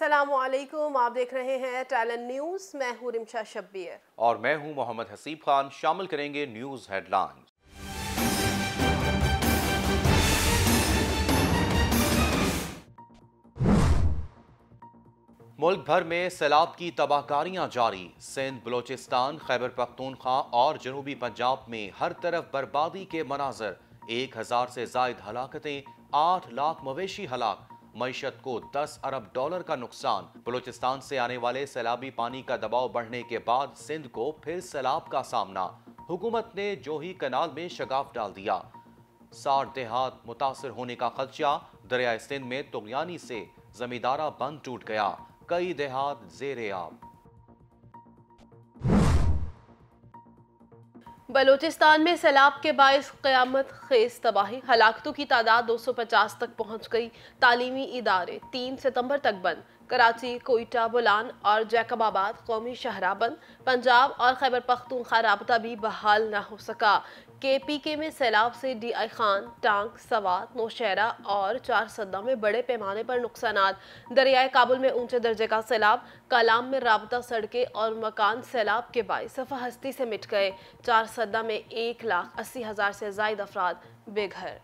असलकुम आप देख रहे हैं टैलेंट न्यूज़ मैं हूँ रिमशा शब्बीर। और मैं हूँ मोहम्मद हसीब खान। शामिल करेंगे न्यूज़ हेडलाइंस। मुल्क भर में सैलाब की तबाहकारियाँ जारी। सिंध, बलोचिस्तान, खैबर पख्तूनख्वा और जनूबी पंजाब में हर तरफ़ बर्बादी के मनाजर। एक हज़ार से जायद हलाकतें, आठ लाख मवेशी हलाक। मीशत को 10 अरब डॉलर का नुकसान। बलूचिस्तान से आने वाले सैलाबी पानी का दबाव बढ़ने के बाद सिंध को फिर सैलाब का सामना। हुकूमत ने जोही कनाल में शगाफ डाल दिया। साठ देहात मुतासर होने का खदशा। दरिया सिंध में तुगयानी से जमींदारा बंद टूट गया। कई देहात जेरे आब। बलूचिस्तान में सैलाब के बायस क़्यामत खेज तबाही। हलाकतों की तादाद 250 तक पहुँच गई। तालीमी इदारे तीन सितंबर तक बंद। कराची, कोयटा बुलान और जैकबाबाद कौमी शहरा बंद। पंजाब और खैबर पख्तूखा रबता भी बहाल ना हो सका। के पी के में सैलाब से डी आई खान, टांग सवात नौशहरा और चार सद्दा में बड़े पैमाने पर नुकसान दरियाए काबुल में ऊँचे दर्जे का सैलाब, कलाम में रबता सड़कें और मकान सैलाब के बाई सफ़ा हस्ती से मिट गए। चार सद्दा में एक लाख अस्सी हज़ार से जायद अफराद बेघर।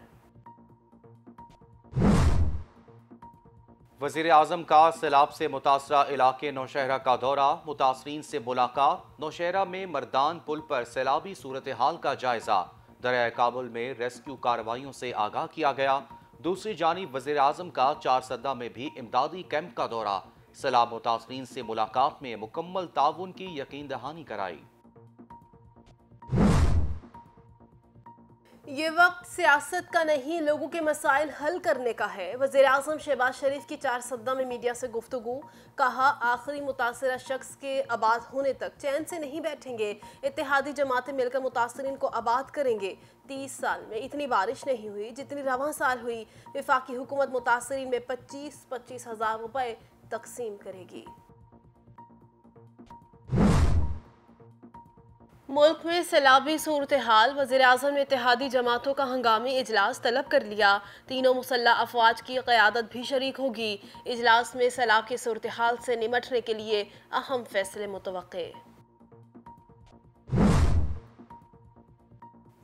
वज़ीर अजम का सैलाब से मुतासरा इलाके नौशहरा का दौरा, मुतासरीन से मुलाकात, नौशहरा में मरदान पुल पर सैलाबी सूरत हाल का जायजा। दरिया काबुल में रेस्क्यू कार्रवाइयों से आगाह किया गया। दूसरी जानी वज़ीर अजम का चार सदा में भी इमदादी कैंप का दौरा। सैलाब मुतासरीन से मुलाकात में मुकम्मल ताउन की यकीन दहानी कराई। ये वक्त सियासत का नहीं, लोगों के मसाइल हल करने का है। वज़ीर अजम शहबाज शरीफ की चार सदा में मीडिया से गुफ्तु कहा, आखिरी मुतासरा शख्स के आबाद होने तक चैन से नहीं बैठेंगे। इतिहादी जमातें मिलकर मुतासरीन को आबाद करेंगे। तीस साल में इतनी बारिश नहीं हुई, जितनी रवा साल हुई। विफाकी हुकूमत मुतासरीन में पच्चीस पच्चीस हज़ार रुपये तकसीम करेगी। मुल्क में सैलाबी सूरत हाल वजी अजम ने इतिहादी जमातों का हंगामी इजलास तलब कर लिया। तीनों मुसल्ह अफवाज की क़्यादत भी शरीक होगी। इजलास में सैलाब की सूरत हाल से निमटने के लिए अहम फैसले मुतव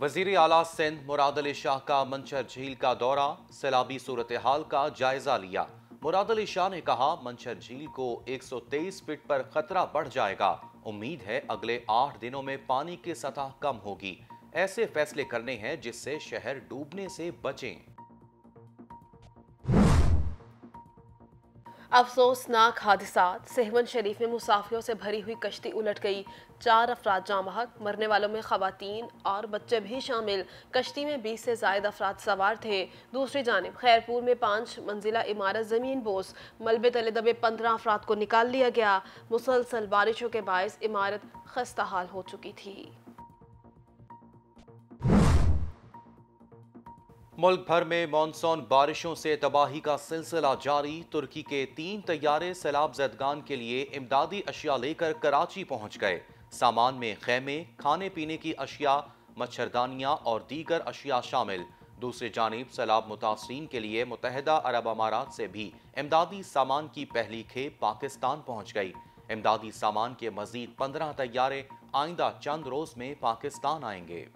वज़ीर अला सिंध मुराद अली शाह का मंशर झील का दौरा, सैलाबी सूरत हाल का जायजा लिया। मुराद अली शाह ने कहा मंशर झील को 123 फीट पर खतरा बढ़ जाएगा। उम्मीद है अगले आठ दिनों में पानी की सतह कम होगी। ऐसे फैसले करने हैं जिससे शहर डूबने से बचें। अफसोसनाक हादसा। सहवन शरीफ में मुसाफिरों से भरी हुई कश्ती उलट गई। चार अफराद जामहक मरने वालों में खातन और बच्चे भी शामिल। कश्ती में बीस से जायद अफराद सवार थे। दूसरी जानब, खैरपुर में पाँच मंजिला इमारत ज़मीन बोस। मलबे तले दबे पंद्रह अफराद को निकाल लिया गया। मुसलसल बारिशों के बायस इमारत खस्ता हाल हो चुकी थी। मुल्क भर में मानसून बारिशों से तबाही का सिलसिला जारी। तुर्की के तीन तैयारे सैलाब जदगान के लिए इमदादी अशिया लेकर कराची पहुँच गए। सामान में खेमे, खाने पीने की अशिया, मच्छरदानियाँ और दीगर अशिया शामिल। दूसरी जानब सैलाब मुतासरीन के लिए मुतहदा अरब अमारात से भी इमदादी सामान की पहली खेप पाकिस्तान पहुँच गई। इमदादी सामान के मजीद पंद्रह तैयारे आइंदा चंद रोज में पाकिस्तान आएँगे।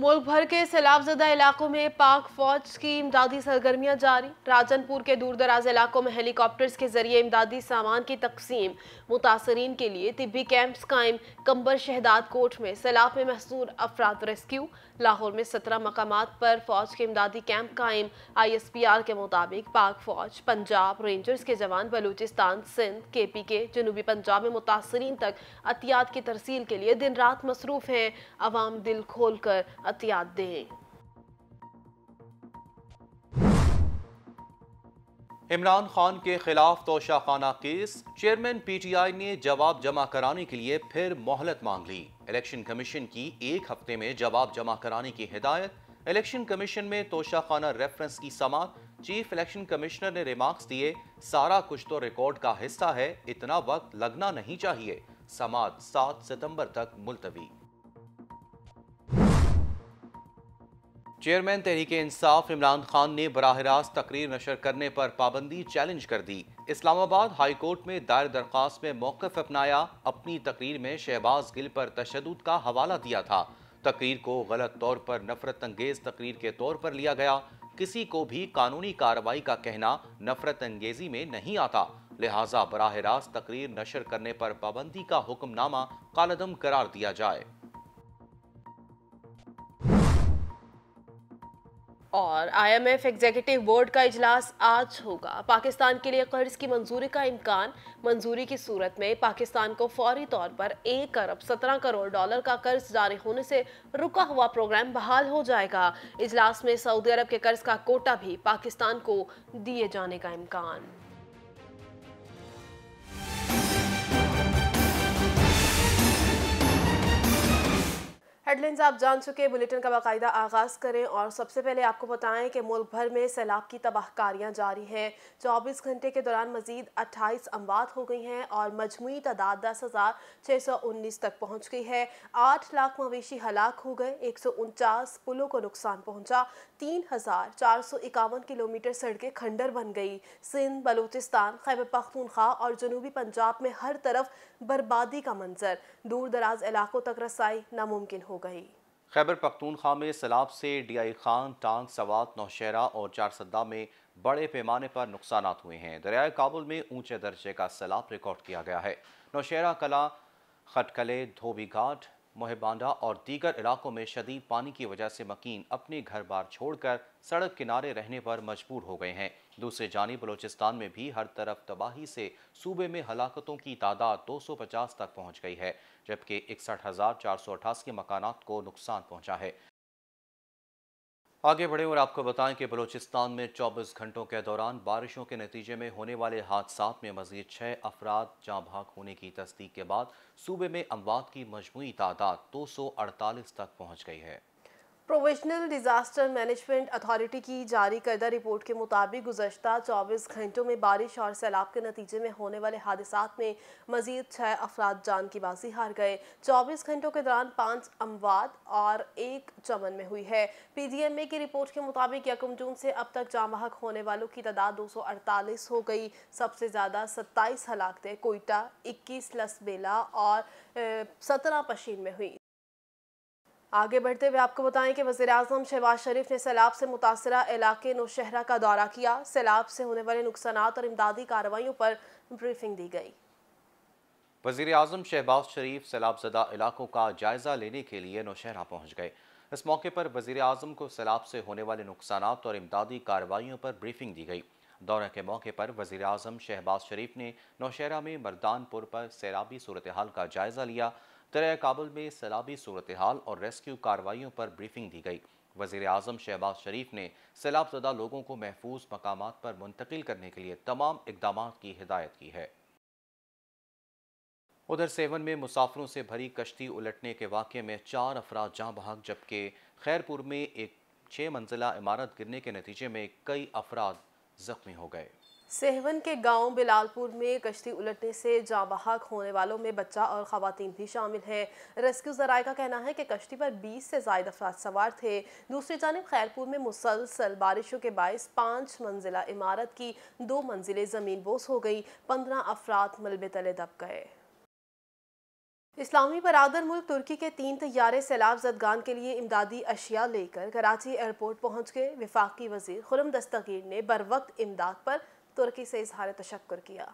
मुल्क भर के सैलाबजदा इलाकों में पाक फौज की इमदादी सरगर्मियाँ जारी। राजनपुर के दूर दराज इलाकों में हेलीकॉप्टर्स के ज़रिए इमदादी सामान की तकसीम, मुतासरीन के लिए तिब्बी कैंप्स कायम। कंबर शहदाद कोट में सैलाब में महसूर अफराद रेस्क्यू। लाहौर में सत्रह मकाम पर फौज के इमदादी कैंप कायम। आई एस पी आर के मुताबिक पाक फौज पंजाब, रेंजर्स के जवान, बलूचिस्तान, सिंध के पी के जनूबी पंजाब में मुतासरीन तक अतियात की तरसील के लिए दिन रात मसरूफ हैं। अवाम दिल खोल कर अतियात दें। इमरान खान के खिलाफ तोशाखाना केस, चेयरमैन पीटीआई ने जवाब जमा कराने के लिए फिर मोहलत मांग ली। इलेक्शन कमीशन की एक हफ़्ते में जवाब जमा कराने की हिदायत, इलेक्शन कमीशन में तोशाखाना रेफरेंस की समात चीफ इलेक्शन कमिश्नर ने रिमार्क्स दिए, सारा कुछ तो रिकॉर्ड का हिस्सा है, इतना वक्त लगना नहीं चाहिए समात सात सितंबर तक मुलतवी। चेयरमैन तहरीक इंसाफ इमरान खान ने बराह रास्त तकरीर नशर करने पर पाबंदी चैलेंज कर दी। इस्लामाबाद हाई कोर्ट में दायर दरख्वास्त में मौकफ अपनाया, अपनी तकरीर में शहबाज गिल पर तशद का हवाला दिया था। तकरीर को गलत तौर पर नफरत अंगेज तकरीर के तौर पर लिया गया। किसी को भी कानूनी कार्रवाई का कहना नफरत अंगेजी में नहीं आता। लिहाजा बराह रास्त तकरीर नशर करने पर पाबंदी का हुक्मनामा कालदम करार दिया जाए। और आईएमएफ एग्जीक्यूटिव बोर्ड का इजलास आज होगा। पाकिस्तान के लिए कर्ज की मंजूरी का इम्कान, मंजूरी की सूरत में पाकिस्तान को फौरी तौर पर एक अरब सत्रह करोड़ डॉलर का कर्ज जारी होने से रुका हुआ प्रोग्राम बहाल हो जाएगा। इजलास में सऊदी अरब के कर्ज का कोटा भी पाकिस्तान को दिए जाने का इम्कान। हेडलाइंस आप जान चुके बुलेटिन का बाकायदा आगाज़ करें और सबसे पहले आपको बताएँ कि मुल्क भर में सैलाब की तबाहकारियाँ जारी हैं। 24 घंटे के दौरान मजीद 28 अमवात हो गई हैं और मजमू तादाद दस हज़ार छः सौ उन्नीस तक पहुँच गई है। आठ लाख मवेशी हलाक हो गए, एक सौ उनचास पुलों को नुकसान पहुँचा, तीन हज़ार चार सौ इक्यावन किलोमीटर सड़कें खंडर बन गई। सिंध, बलूचिस्तान, खैबर पख्तूनख्वा और जनूबी पंजाब में हर तरफ़ बर्बादी का मंजर। दूर दराज इलाकों तक रसाई नामुमकिन हो गई। खैबर पख्तूनख्वा में सैलाब से डीआई खान, टांग, सवात नौशहरा और चारसदा में बड़े पैमाने पर नुकसान हुए हैं। दरियाए काबुल में ऊँचे दर्जे का सैलाब रिकॉर्ड किया गया है। नौशहरा कला, खटकले, धोबी घाट मोहबांडा और दीगर इलाकों में शदीद पानी की वजह से मकीन अपने घर बार छोड़कर सड़क किनारे रहने पर मजबूर हो गए हैं। दूसरे जानी बलोचिस्तान में भी हर तरफ़ तबाही से सूबे में हलाकतों की तादाद 250 तक पहुँच गई है, जबकि इकसठ हज़ार चार सौ अठासी मकान को नुकसान पहुँचा है। आगे बढ़े और आपको बताएँ कि बलूचिस्तान में 24 घंटों के दौरान बारिशों के नतीजे में होने वाले हादसा में मजीद छः अफराद जहाँ भाग होने की तस्दीक के बाद सूबे में अमवात की मजमू तादाद दो सौ अड़तालीस तक पहुँच गई है। प्रोविजनल डिज़ास्टर मैनेजमेंट अथॉरिटी की जारी करदा रिपोर्ट के मुताबिक गुजशत 24 घंटों में बारिश और सैलाब के नतीजे में होने वाले हादसा में मजीद छः अफराद जान की बाजी हार गए। 24 घंटों के दौरान पाँच अमवात और एक चमन में हुई है। पी डी एम ए की रिपोर्ट के मुताबिक यकम जून से अब तक जाम जामहक होने वालों की तादाद दो सौ अड़तालीस हो गई। सबसे ज़्यादा सत्ताईस हलाकतें कोयटा, इक्कीस लसबेला और सत्रह पशीन में हुई। आगे बढ़ते हुए आपको बताएँ कि वजी अजम शहबाज शरीफ ने सैलाब से मुतासर इलाके नौशहरा का दौरा किया। सैलाब से होने वाले नुकसान और इमदादी कार्रवाई पर ब्रीफिंग दी गई। वज़ीर अजम शहबाज शरीफ सैलाबजदा इलाकों का जायजा लेने के लिए नौशहरा पहुँच गए। इस मौके पर वज़ीर अजम को सैलाब से होने वाले नुकसान और इमदादी कार्रवाई पर ब्रीफिंग दी गई। दौरे के मौके पर वज़ीर अजम शहबाज शरीफ ने नौशहरा में मरदानपुर पर सैलाबी सूरत हाल का जायजा लिया। दरिया काबुल में सैलाबी सूरत हाल और रेस्क्यू कार्रवाई पर ब्रीफिंग दी गई। वज़ीर अजम शहबाज शरीफ ने सैलाबजदा लोगों को महफूज मकाम पर मुंतकिल करने के लिए तमाम इकदाम की हिदायत की है। उधर सेवन में मुसाफरों से भरी कश्ती उलटने के वाक़े में चार अफराद जहाँ बहाक जबकि खैरपुर में एक छः मंजिला इमारत गिरने के नतीजे में कई अफराद जख्मी हो गए। सेहवन के गाँव बिलालपुर में कश्ती उलटने से जाबहाक होने वालों में बच्चा और खातन भी शामिल हैं। रेस्क्यू जराए का कहना है कि कश्ती पर 20 से जायद अफराद सवार थे। दूसरी जानब खैरपुर में मुसलसल बारिशों के बायस पाँच मंजिला इमारत की दो मंजिलें ज़मीन बोस हो गई। पंद्रह अफराद मलबे तले दब गए। इस्लामी बरदर मुल्क तुर्की के तीन तैयारे सैलाब जदगान के लिए इमदादी अशिया लेकर कराची एयरपोर्ट पहुँच गए। विफाकी वज़ीर खुरम दस्तगीर ने बर वक्त इमदाद पर तुर्की से इजहार तशक्र किया।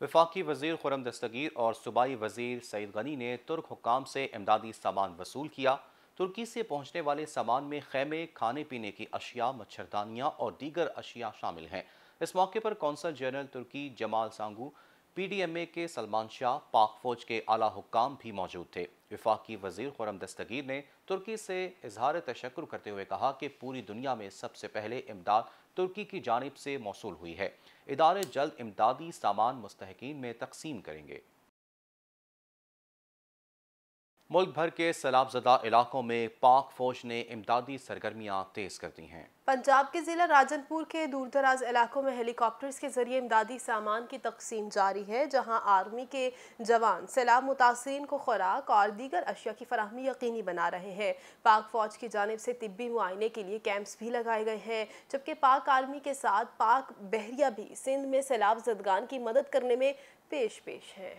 विफाकी वज़ीर खुरम दस्तगीर और सूबाई वज़ीर सईद गनी ने तुर्क हुकाम से इमदादी सामान वसूल किया। तुर्की से पहुँचने वाले सामान में खेमे, खाने पीने की अशिया, मच्छरदानियाँ और दीगर अशिया शामिल हैं। इस मौके पर कौंसल जनरल तुर्की जमाल सांगू पी डी एम ए के सलमान शाह, पाक फौज के आला हुकाम भी मौजूद थे। विफाकी वज़ीर खुरम दस्तगीर ने तुर्की से इजहार तशक्र करते हुए कहा कि पूरी दुनिया में सबसे पहले इमदाद तुर्की की जानब से मौसू हुई है। इदारे जल्द इमदादी सामान मुस्तकिन में तकसीम करेंगे। मुल्क भर के सैलाबजदा इलाकों में पाक फौज ने इमदादी सरगर्मियाँ तेज कर दी हैं। पंजाब के जिला राजनपुर के दूर दराज इलाकों में हेलीकॉप्टर्स के ज़रिए इमदादी सामान की तकसीम जारी है, जहाँ आर्मी के जवान सैलाब मुतासरीन को खुराक और दीगर अशिया की फरहमी यकीनी बना रहे हैं। पाक फौज की जानब से तिब्बी मुआयने के लिए कैंप्स भी लगाए गए हैं, जबकि पाक आर्मी के साथ पाक बहरिया भी सिंध में सैलाब जदगान की मदद करने में पेश पेश है।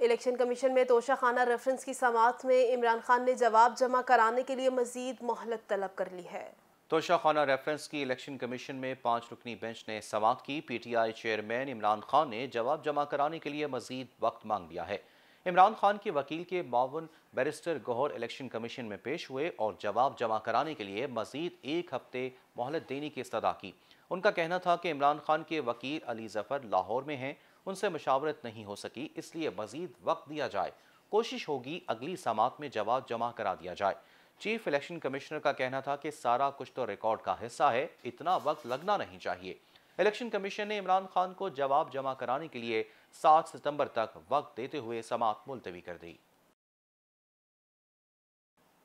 इलेक्शन कमीशन में तोशा खाना रेफरेंस की समात में इमरान खान ने जवाब जमा कराने के लिए मजीद मोहलत तलब कर ली है। तोशा खाना रेफरेंस की इलेक्शन कमीशन में पाँच रुकनी बेंच ने समात की। पीटीआई चेयरमैन इमरान खान ने जवाब जमा कराने के लिए मजीद वक्त मांग लिया है। इमरान खान के वकील के मावन बैरिस्टर गौहर इलेक्शन कमीशन में पेश हुए और जवाब जमा कराने के लिए मजीद एक हफ़्ते मोहलत देने की सदा की। उनका कहना था कि इमरान खान के वकील अली ज़फ़र लाहौर में हैं। उनसे मशावरत नहीं हो सकी, इसलिए मजीद वक्त दिया जाए। कोशिश होगी अगली समात में जवाब जमा करा दिया जाए। चीफ इलेक्शन कमिश्नर का कहना था कि सारा कुछ तो रिकॉर्ड का हिस्सा है, इतना वक्त लगना नहीं चाहिए। इलेक्शन कमीशन ने इमरान खान को जवाब जमा कराने के लिए सात सितंबर तक वक्त देते हुए समात मुलतवी कर दी।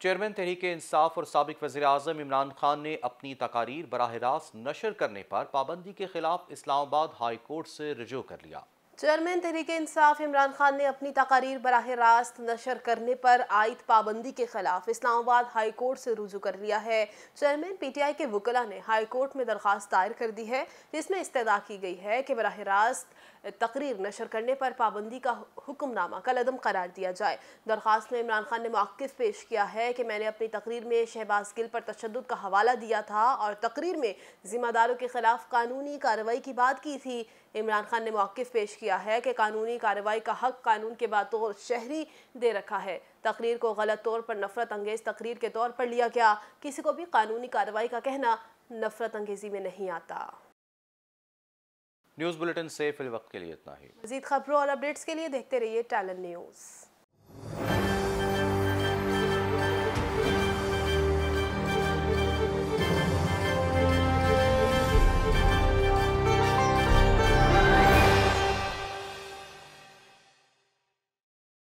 चेयरमैन तहरीक इंसाफ और सबक वजी अजम इमरान खान ने अपनी तकारीर बरह रास्त नशर करने पर पाबंदी के खिलाफ इस्लामाबाद हाई कोर्ट से रजू कर लिया। चेयरमैन तहरीक इंसाफ इमरान खान ने अपनी तकारीर बराह रास्त नशर करने पर आयद पाबंदी के खिलाफ इस्लामाबाद हाई कोर्ट से रुजू कर लिया है। चेयरमैन पीटीआई के वकला ने हाई कोर्ट में दरख्वास्त दायर कर दी है, जिसमें इस्तः की गई है कि बराह रास्त तकरीर नशर करने पर पाबंदी का हुक्मनामा कलदम करार दिया जाए। दरख्वास्त में इमरान खान ने मौक़ पेश किया है कि मैंने अपनी तकरीर में शहबाज गिल पर तशद का हवाला दिया था और तकरीर में ज़िम्मेदारों के खिलाफ कानूनी कार्रवाई की बात की थी। इमरान खान ने मौकफ पेश किया है कि कानूनी कार्रवाई का हक कानून के बतौर शहरी दे रखा है। तकरीर को गलत तौर पर नफरत अंगेज़ तकरीर के तौर पर लिया गया। किसी को भी कानूनी कार्रवाई का कहना नफरत अंगेज़ी में नहीं आता। न्यूज़ बुलेटिन से फिल वक्त के लिए इतना ही। मजीद खबरों और अपडेट्स के लिए देखते रहिए टैलेंट न्यूज़